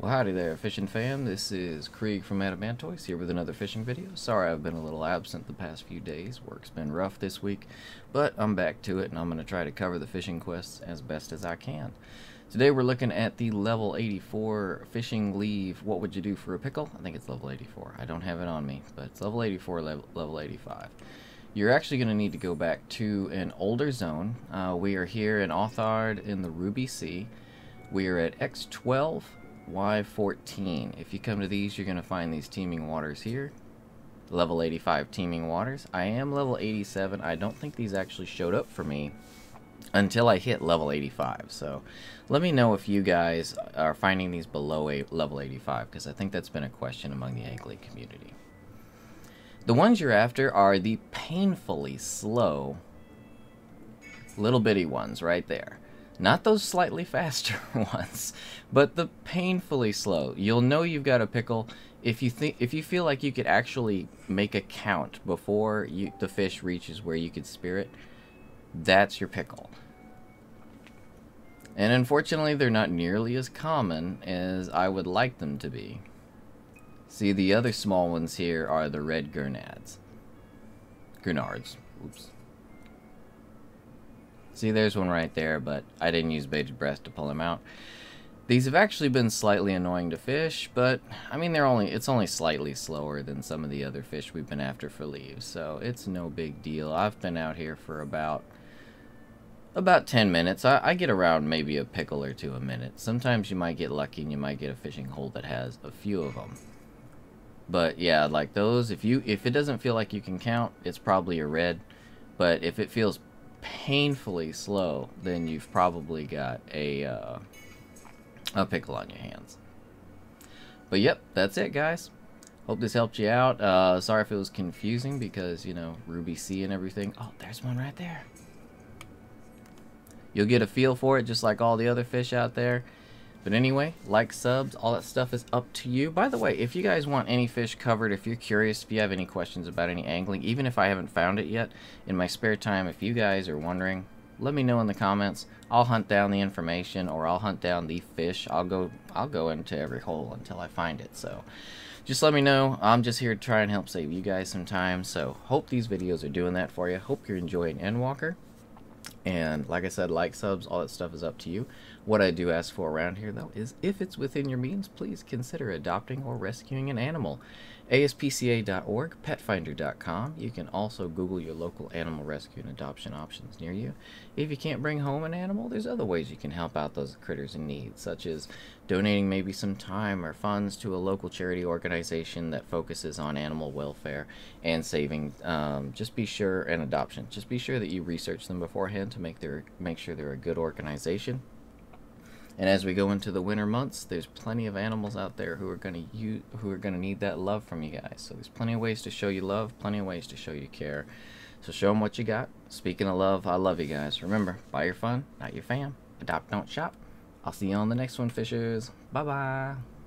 Well, howdy there, fishing fam. This is Krieg from Adamantoise here with another fishing video. Sorry I've been a little absent the past few days. Work's been rough this week, but I'm back to it and I'm going to try to cover the fishing quests as best as I can. Today we're looking at the level 84 fishing leve. What would you do for a pickle? I think it's level 84. I don't have it on me, but it's level 84, level, level 85. You're actually going to need to go back to an older zone. Uh, we are here in Authard in the Ruby Sea. We are at X12 Y14. If you come to these, you're going to find these teeming waters here. Level 85 teeming waters. I am level 87. I don't think these actually showed up for me until I hit level 85. So let me know if you guys are finding these below a level 85 because I think that's been a question among the angling community. The ones you're after are the painfully slow little bitty ones right there. Not those slightly faster ones, but the painfully slow. You'll know you've got a pickle if you think if you feel like you could actually make a count before you, the fish reaches where you could spear it. That's your pickle. And unfortunately, they're not nearly as common as I would like them to be. See, the other small ones here are the red gurnads. Gurnards. Oops. See, there's one right there, but I didn't use baited breath to pull him out. These have actually been slightly annoying to fish, but I mean they're only it's only slightly slower than some of the other fish we've been after for leves, so it's no big deal. I've been out here for about about 10 minutes. I, I, get around maybe a pickle or two a minute. Sometimes you might get lucky and you might get a fishing hole that has a few of them. But yeah, like those, if you if it doesn't feel like you can count, it's probably a red. But if it feels painfully slow, then you've probably got a, uh, a pickle on your hands. But yep, that's it, guys. Hope this helped you out. Uh, sorry if it was confusing because, you know, Ruby Sea and everything. Oh, there's one right there. You'll get a feel for it just like all the other fish out there. But anyway, like, subs, all that stuff is up to you. By the way, if you guys want any fish covered, if you're curious, if you have any questions about any angling, even if I haven't found it yet, in my spare time, if you guys are wondering, let me know in the comments. I'll hunt down the information or I'll hunt down the fish. I'll go I'll go into every hole until I find it. So just let me know. I'm just here to try and help save you guys some time. So hope these videos are doing that for you. Hope you're enjoying Endwalker. And like I said, like, subs, all that stuff is up to you. What I do ask for around here, though, is if it's within your means, please consider adopting or rescuing an animal. ASPCA.org, petfinder.com. You can also Google your local animal rescue and adoption options near you. If you can't bring home an animal, there's other ways you can help out those critters in need, such as donating maybe some time or funds to a local charity organization that focuses on animal welfare and saving. Um, just be sure and adoption. Just be sure that you research them beforehand to make their make sure they're a good organization. And as we go into the winter months, there's plenty of animals out there who are going to use, who are going to need that love from you guys. So there's plenty of ways to show you love, plenty of ways to show you care. So show them what you got. Speaking of love, I love you guys. Remember, buy your fun, not your fam. Adopt, don't shop. I'll see you on the next one, fishers. Bye-bye.